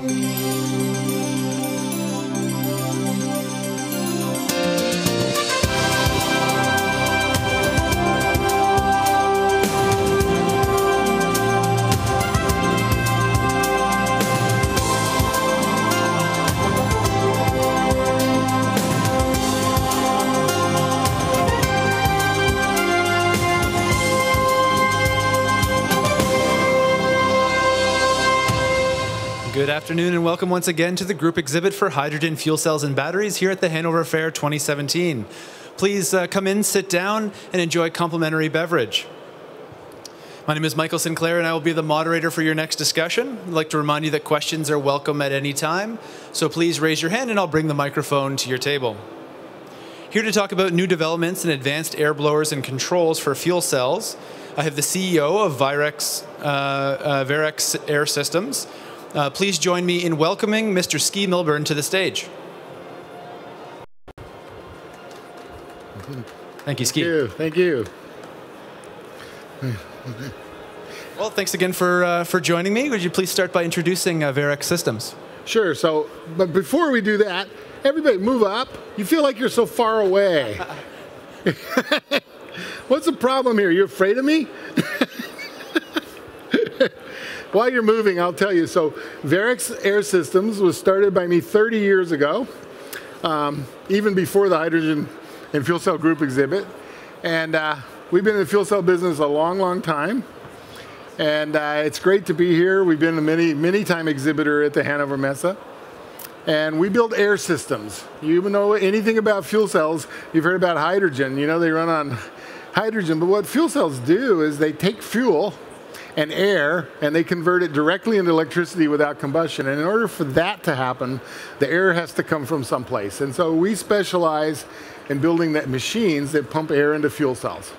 Good afternoon and welcome once again to the group exhibit for hydrogen fuel cells and batteries here at the Hanover Fair 2017. Please uh, come in, sit down, and enjoy complimentary beverage. My name is Michael Sinclair and I will be the moderator for your next discussion. I'd like to remind you that questions are welcome at any time, so please raise your hand and I'll bring the microphone to your table. Here to talk about new developments in advanced air blowers and controls for fuel cells, I have the CEO of Virex, uh, uh, Vairex Air Systems, uh, please join me in welcoming Mr. Ski Milburn to the stage. Thank you, Ski. Thank you. Thank you. Well, thanks again for, uh, for joining me. Would you please start by introducing uh, Vairex Systems? Sure. So, but before we do that, everybody move up. You feel like you're so far away. What's the problem here? You're afraid of me? while you're moving, I'll tell you. So, Vairex Air Systems was started by me 30 years ago, um, even before the hydrogen and fuel cell group exhibit. And uh, we've been in the fuel cell business a long, long time. And uh, it's great to be here. We've been a many, many time exhibitor at the Hanover Messe. And we build air systems. You know anything about fuel cells, you've heard about hydrogen. You know they run on hydrogen. But what fuel cells do is they take fuel and air, and they convert it directly into electricity without combustion. And in order for that to happen, the air has to come from someplace. And so we specialize in building that machines that pump air into fuel cells.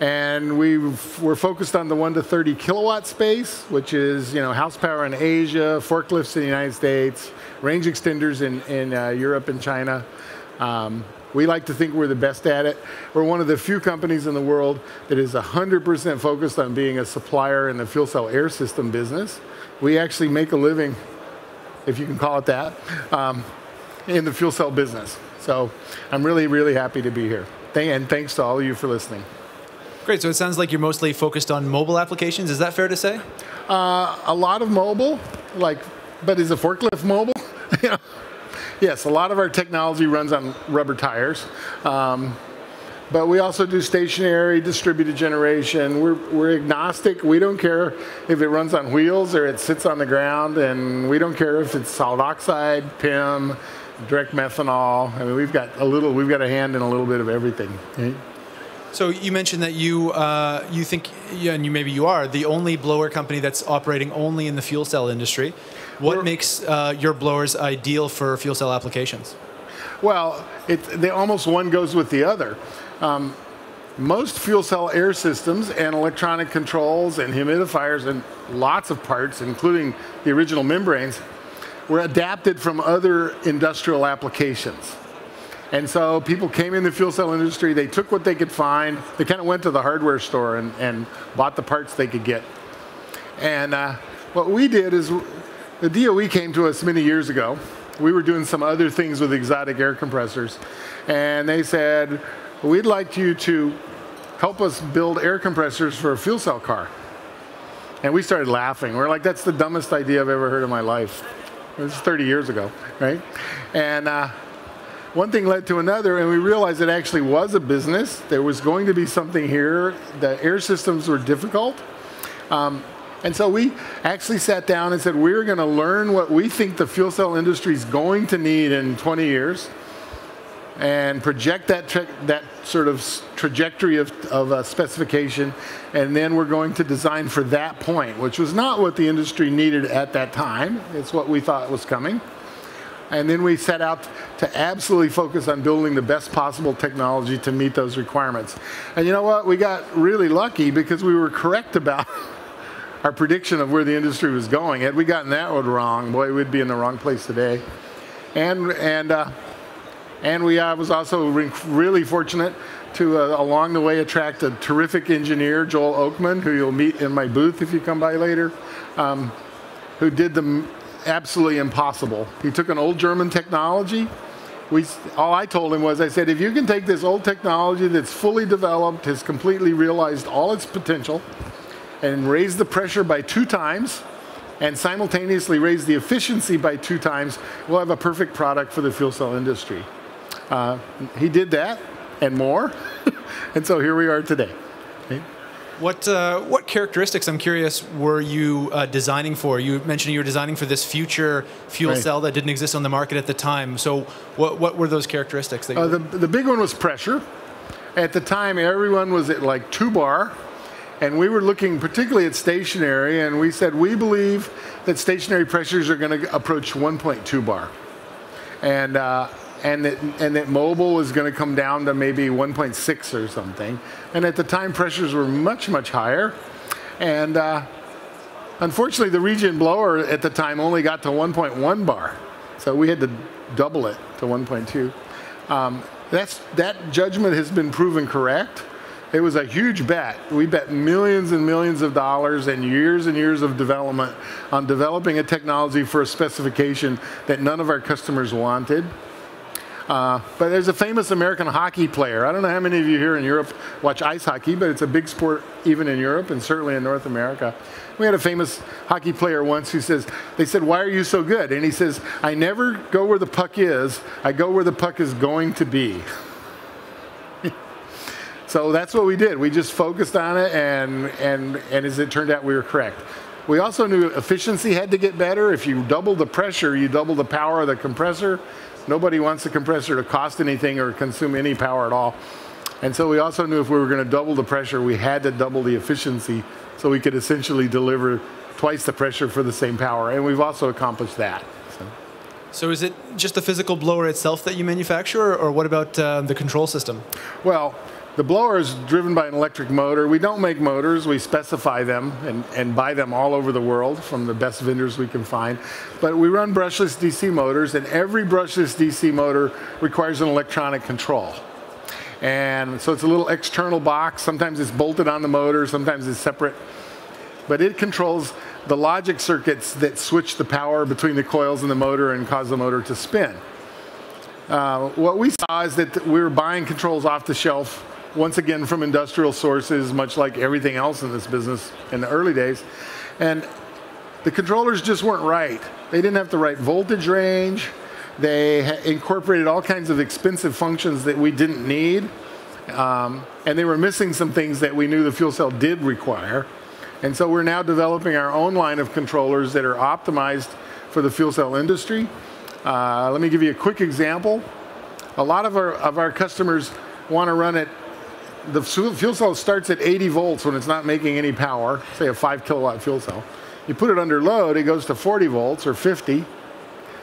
And we we're focused on the 1 to 30 kilowatt space, which is you know house power in Asia, forklifts in the United States, range extenders in, in uh, Europe and China. Um, we like to think we're the best at it. We're one of the few companies in the world that is 100% focused on being a supplier in the fuel cell air system business. We actually make a living, if you can call it that, um, in the fuel cell business. So I'm really, really happy to be here. And thanks to all of you for listening. Great. So it sounds like you're mostly focused on mobile applications. Is that fair to say? Uh, a lot of mobile, like, but is a forklift mobile? Yes, a lot of our technology runs on rubber tires. Um, but we also do stationary distributed generation. We're, we're agnostic. We don't care if it runs on wheels or it sits on the ground, and we don't care if it's solid oxide, PEM, direct methanol. I mean, we've got a little, we've got a hand in a little bit of everything. So you mentioned that you uh, you think, yeah, and you maybe you are the only blower company that's operating only in the fuel cell industry. What makes uh, your blowers ideal for fuel cell applications? Well, it, they, almost one goes with the other. Um, most fuel cell air systems and electronic controls and humidifiers and lots of parts, including the original membranes, were adapted from other industrial applications. And so people came in the fuel cell industry, they took what they could find, they kind of went to the hardware store and, and bought the parts they could get. And uh, what we did is the DOE came to us many years ago. We were doing some other things with exotic air compressors. And they said, we'd like you to help us build air compressors for a fuel cell car. And we started laughing. We're like, that's the dumbest idea I've ever heard in my life. This is 30 years ago, right? And uh, one thing led to another, and we realized it actually was a business. There was going to be something here. The air systems were difficult. Um, and so we actually sat down and said, we're going to learn what we think the fuel cell industry is going to need in 20 years and project that, that sort of trajectory of, of a specification. And then we're going to design for that point, which was not what the industry needed at that time. It's what we thought was coming. And then we set out to absolutely focus on building the best possible technology to meet those requirements. And you know what? We got really lucky because we were correct about our prediction of where the industry was going. Had we gotten that one wrong, boy, we'd be in the wrong place today. And and uh, and we uh, was also re really fortunate to uh, along the way attract a terrific engineer, Joel Oakman, who you'll meet in my booth if you come by later, um, who did the absolutely impossible. He took an old German technology. We, all I told him was, I said, if you can take this old technology that's fully developed, has completely realized all its potential, and raise the pressure by two times, and simultaneously raise the efficiency by two times, we'll have a perfect product for the fuel cell industry. Uh, he did that and more, and so here we are today. Okay? What uh, what characteristics, I'm curious, were you uh, designing for? You mentioned you were designing for this future fuel right. cell that didn't exist on the market at the time. So, what what were those characteristics? That uh, the the big one was pressure. At the time, everyone was at like two bar, and we were looking particularly at stationary, and we said we believe that stationary pressures are going to approach 1.2 bar, and uh, and that and that mobile is going to come down to maybe 1.6 or something. And at the time, pressures were much much higher, and uh, unfortunately, the regen blower at the time only got to 1.1 bar, so we had to double it to 1.2. Um, that's that judgment has been proven correct. It was a huge bet. We bet millions and millions of dollars and years and years of development on developing a technology for a specification that none of our customers wanted. Uh, but there's a famous American hockey player. I don't know how many of you here in Europe watch ice hockey, but it's a big sport even in Europe and certainly in North America. We had a famous hockey player once who says, they said, why are you so good? And he says, I never go where the puck is, I go where the puck is going to be. So that's what we did. We just focused on it, and, and, and as it turned out, we were correct. We also knew efficiency had to get better. If you double the pressure, you double the power of the compressor. Nobody wants the compressor to cost anything or consume any power at all. And so we also knew if we were going to double the pressure, we had to double the efficiency so we could essentially deliver twice the pressure for the same power. And we've also accomplished that. So, so is it just the physical blower itself that you manufacture, or what about uh, the control system? Well, the blower is driven by an electric motor. We don't make motors, we specify them and, and buy them all over the world from the best vendors we can find. But we run brushless DC motors, and every brushless DC motor requires an electronic control. And so it's a little external box. Sometimes it's bolted on the motor, sometimes it's separate. But it controls the logic circuits that switch the power between the coils and the motor and cause the motor to spin. Uh, what we saw is that we were buying controls off the shelf once again from industrial sources, much like everything else in this business in the early days. And the controllers just weren't right. They didn't have the right voltage range. They incorporated all kinds of expensive functions that we didn't need. Um, and they were missing some things that we knew the fuel cell did require. And so we're now developing our own line of controllers that are optimized for the fuel cell industry. Uh, let me give you a quick example. A lot of our, of our customers want to run it the fuel cell starts at 80 volts when it's not making any power, say a 5 kilowatt fuel cell. You put it under load, it goes to 40 volts or 50.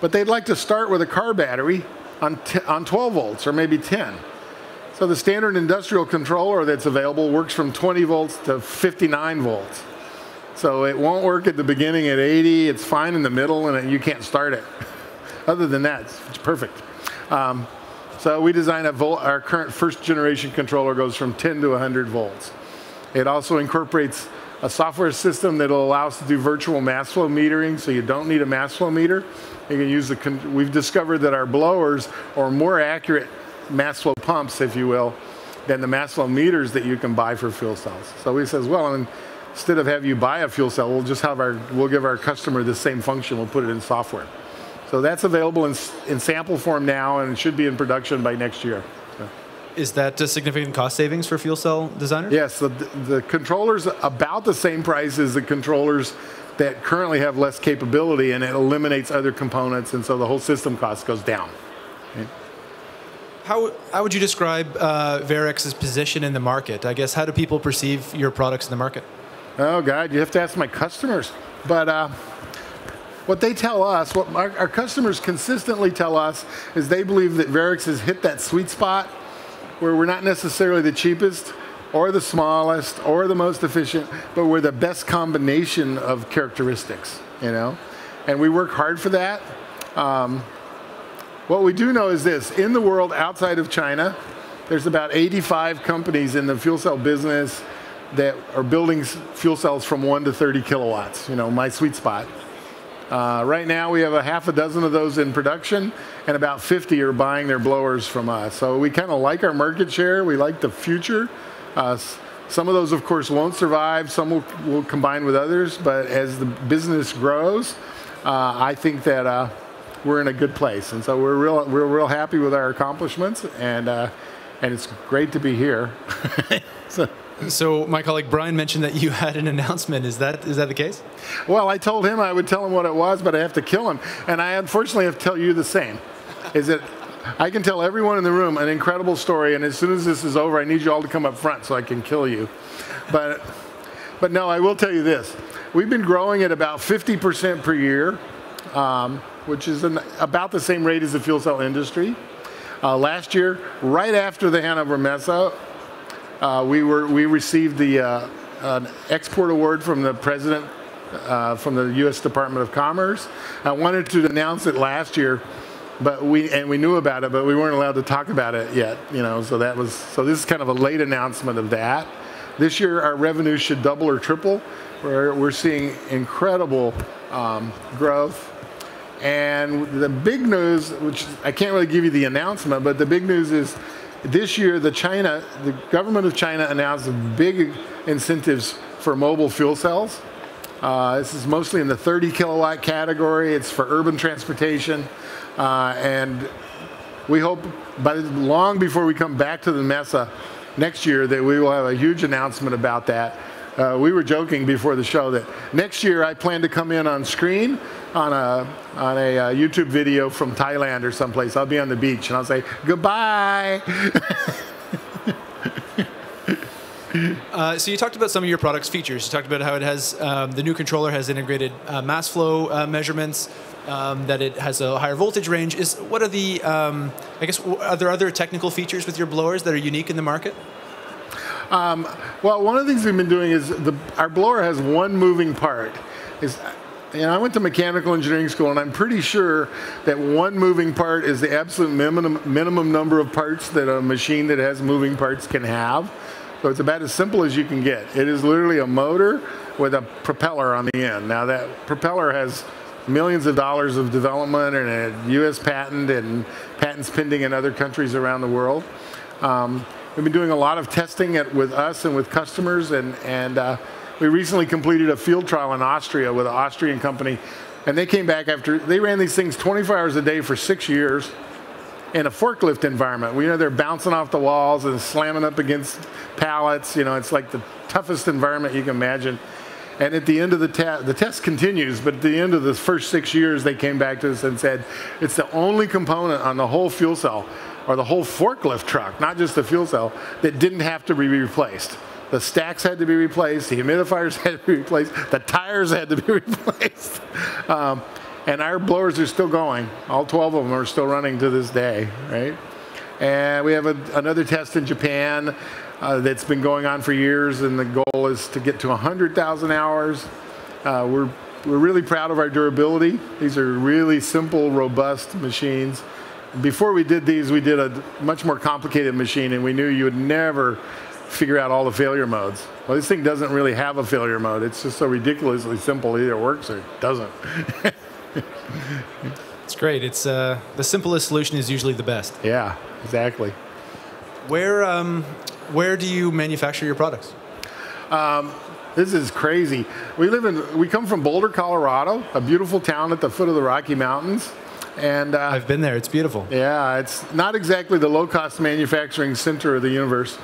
But they'd like to start with a car battery on, on 12 volts or maybe 10. So the standard industrial controller that's available works from 20 volts to 59 volts. So it won't work at the beginning at 80, it's fine in the middle, and you can't start it. Other than that, it's perfect. Um, so we design a volt, our current first generation controller goes from 10 to 100 volts. It also incorporates a software system that will allow us to do virtual mass flow metering, so you don't need a mass flow meter. You can use the, we've discovered that our blowers are more accurate mass flow pumps, if you will, than the mass flow meters that you can buy for fuel cells. So we says, well, instead of have you buy a fuel cell, we'll just have our, we'll give our customer the same function, we'll put it in software. So that's available in, in sample form now and it should be in production by next year. So. Is that a significant cost savings for fuel cell designers? Yes, the, the controller's about the same price as the controllers that currently have less capability and it eliminates other components and so the whole system cost goes down. How, how would you describe uh, Vairex's position in the market? I guess how do people perceive your products in the market? Oh God, you have to ask my customers. But uh, what they tell us, what our, our, customers consistently tell us, is they believe that Vairex has hit that sweet spot where we're not necessarily the cheapest or the smallest or the most efficient, but we're the best combination of characteristics, you know? And we work hard for that. Um, what we do know is this, in the world outside of China, there's about 85 companies in the fuel cell business that are building fuel cells from one to 30 kilowatts, you know, my sweet spot. Uh, right now, we have a half a dozen of those in production, and about 50 are buying their blowers from us. So we kind of like our market share. We like the future. Uh, some of those, of course, won't survive. Some will, will combine with others. But as the business grows, uh, I think that uh, we're in a good place. And so we're real, we're real happy with our accomplishments, and, uh, and it's great to be here. so, so my colleague Brian mentioned that you had an announcement. Is that is that the case? Well, I told him I would tell him what it was, but I have to kill him, and I unfortunately have to tell you the same. Is that I can tell everyone in the room an incredible story, and as soon as this is over, I need you all to come up front so I can kill you. But but no, I will tell you this: we've been growing at about 50% per year, um, which is an, about the same rate as the fuel cell industry. Uh, last year, right after the Hanover Messe, uh, we, were, we received the uh, an export award from the president uh, from the U.S. Department of Commerce. I wanted to announce it last year, but we and we knew about it, but we weren't allowed to talk about it yet. You know, so that was so. This is kind of a late announcement of that. This year, our revenue should double or triple. We're, we're seeing incredible um, growth. And the big news, which I can't really give you the announcement, but the big news is this year, the China, the government of China announced big incentives for mobile fuel cells. Uh, this is mostly in the 30 kilowatt category. It's for urban transportation, uh, and we hope by long before we come back to the Messe next year that we will have a huge announcement about that. Uh, we were joking before the show that next year I plan to come in on screen on a on a uh, YouTube video from Thailand or someplace. I'll be on the beach and I'll say goodbye. Uh, so you talked about some of your product's features. You talked about how it has um, the new controller has integrated uh, mass flow uh, measurements, um, that it has a higher voltage range. Is what are the um, I guess are there other technical features with your blowers that are unique in the market? Um, well, one of the things we've been doing is the, our blower has one moving part. Is know, I went to mechanical engineering school, and I'm pretty sure that one moving part is the absolute minimum, minimum number of parts that a machine that has moving parts can have. So it's about as simple as you can get. It is literally a motor with a propeller on the end. Now that propeller has millions of dollars of development and a U.S. patent and patents pending in other countries around the world. Um, we've been doing a lot of testing at, with us and with customers, and, and uh, we recently completed a field trial in Austria with an Austrian company, and they came back after they ran these things 24 hours a day for six years in a forklift environment. We know they're bouncing off the walls and slamming up against pallets. You know, it's like the toughest environment you can imagine. And at the end of the test, the test continues, but at the end of the first six years, they came back to us and said, it's the only component on the whole fuel cell or the whole forklift truck, not just the fuel cell, that didn't have to be replaced. The stacks had to be replaced, the humidifiers had to be replaced, the tires had to be replaced. Um, and our blowers are still going. All 12 of them are still running to this day, right? And we have a, another test in Japan uh, that's been going on for years, and the goal is to get to 100,000 hours. Uh, we're, we're really proud of our durability. These are really simple, robust machines. Before we did these, we did a much more complicated machine, and we knew you would never figure out all the failure modes. Well, this thing doesn't really have a failure mode. It's just so ridiculously simple. Either works or it doesn't. it's great. It's uh, the simplest solution is usually the best. Yeah, exactly. Where um, where do you manufacture your products? Um, this is crazy. We live in we come from Boulder, Colorado, a beautiful town at the foot of the Rocky Mountains. And uh, I've been there. It's beautiful. Yeah, it's not exactly the low-cost manufacturing center of the universe.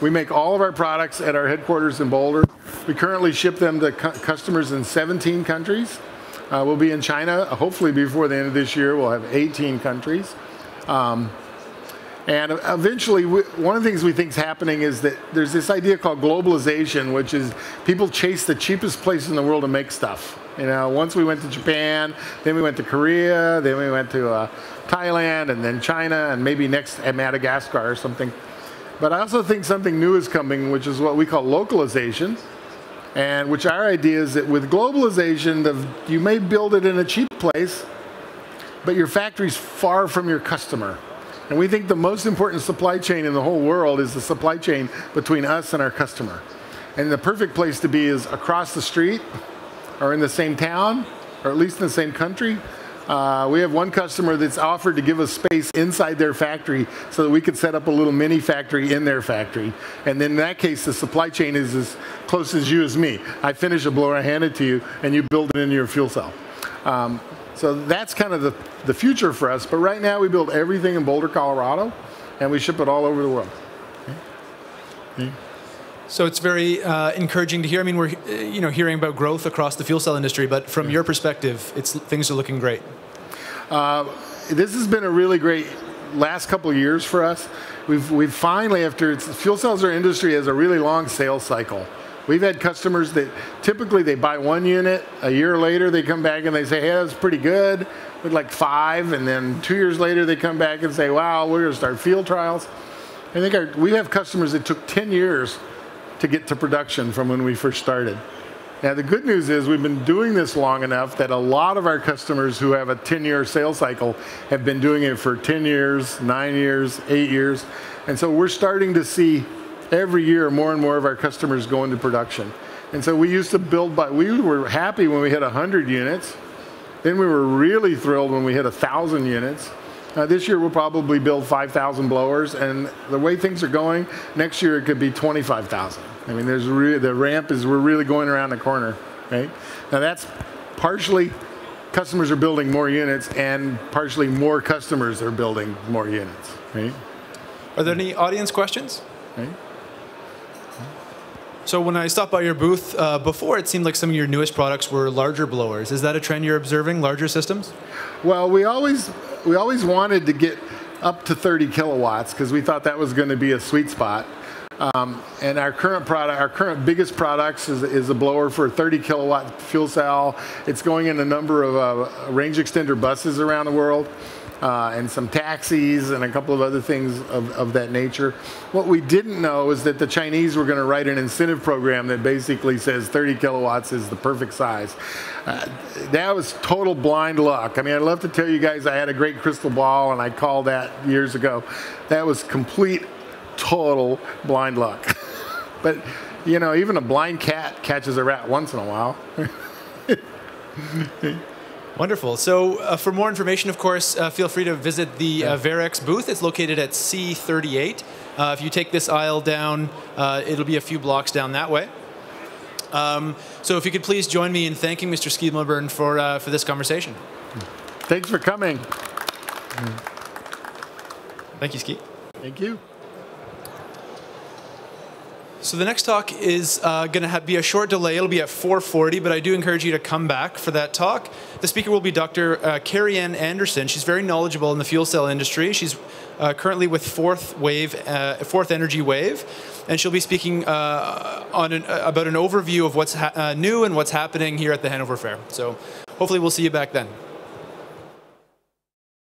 We make all of our products at our headquarters in Boulder. We currently ship them to cu customers in 17 countries. Uh, we'll be in China, hopefully before the end of this year, we'll have 18 countries. Um, and eventually, we, one of the things we think is happening is that there's this idea called globalization, which is people chase the cheapest place in the world to make stuff. You know, once we went to Japan, then we went to Korea, then we went to uh, Thailand, and then China, and maybe next at Madagascar or something. But I also think something new is coming, which is what we call localization. And which our idea is that with globalization, the, you may build it in a cheap place, but your factory's far from your customer. And we think the most important supply chain in the whole world is the supply chain between us and our customer. And the perfect place to be is across the street or in the same town or at least in the same country. Uh, we have one customer that's offered to give us space inside their factory so that we could set up a little mini factory in their factory. And then in that case, the supply chain is as close as you as me. I finish a blower, I hand it to you, and you build it into your fuel cell. Um, so that's kind of the, the future for us. But right now, we build everything in Boulder, Colorado, and we ship it all over the world. Okay. Okay. So it's very uh, encouraging to hear. I mean, we're uh, you know hearing about growth across the fuel cell industry, but from your perspective, it's things are looking great. Uh, this has been a really great last couple of years for us. We've we've finally, after fuel cells are industry has a really long sales cycle. We've had customers that typically they buy one unit, a year later they come back and they say, hey, that's pretty good. With like five, and then two years later they come back and say, wow, we're going to start field trials. I think our, we have customers that took 10 years to get to production from when we first started. Now, the good news is we've been doing this long enough that a lot of our customers who have a 10 year sales cycle have been doing it for 10 years, nine years, eight years. And so we're starting to see every year more and more of our customers go into production. And so we used to build by, we were happy when we hit 100 units. Then we were really thrilled when we hit 1,000 units. Uh, this year we'll probably build 5,000 blowers, and the way things are going, next year it could be 25,000. I mean, there's re- the ramp is we're really going around the corner, right? Now that's partially customers are building more units, and partially more customers are building more units, right? Are there any audience questions? Right. So when I stopped by your booth uh, before, it seemed like some of your newest products were larger blowers. Is that a trend you're observing, larger systems? Well, we always we always wanted to get up to 30 kilowatts because we thought that was going to be a sweet spot. Um, and our current product, our current biggest products is, is a blower for a 30 kilowatt fuel cell. It's going in a number of uh, range extender buses around the world. Uh, and some taxis and a couple of other things of, of that nature. What we didn't know is that the Chinese were going to write an incentive program that basically says 30 kilowatts is the perfect size. Uh, that was total blind luck. I mean, I'd love to tell you guys I had a great crystal ball and I called that years ago. That was complete, total blind luck. but, you know, even a blind cat catches a rat once in a while. Wonderful. So, uh, for more information, of course, uh, feel free to visit the uh, Vairex booth. It's located at C38. Uh, if you take this aisle down, uh, it'll be a few blocks down that way. Um, so, if you could please join me in thanking Mr. Ski Milburn for uh, for this conversation. Thanks for coming. Thank you, Ski. Thank you. So the next talk is uh, going to be a short delay. It'll be at 4:40, but I do encourage you to come back for that talk. The speaker will be Dr. Uh, Kerry-Ann Adamson. She's very knowledgeable in the fuel cell industry. She's uh, currently with Fourth Wave, uh, Fourth Energy Wave, and she'll be speaking uh, on an, uh, about an overview of what's new and what's happening here at the Hanover Fair. So hopefully we'll see you back then.